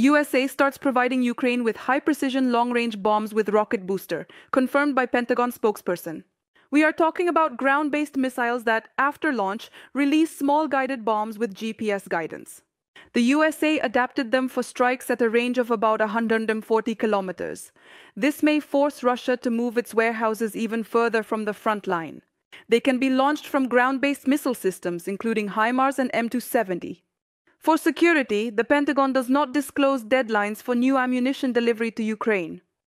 USA starts providing Ukraine with high precision long range bombs with rocket booster, confirmed by Pentagon spokesperson. We are talking about ground based missiles that, after launch, release small guided bombs with GPS guidance. The USA adapted them for strikes at a range of about 140 kilometers. This may force Russia to move its warehouses even further from the front line. They can be launched from ground based missile systems, including HIMARS and M270. For security, the Pentagon does not disclose deadlines for new ammunition delivery to Ukraine.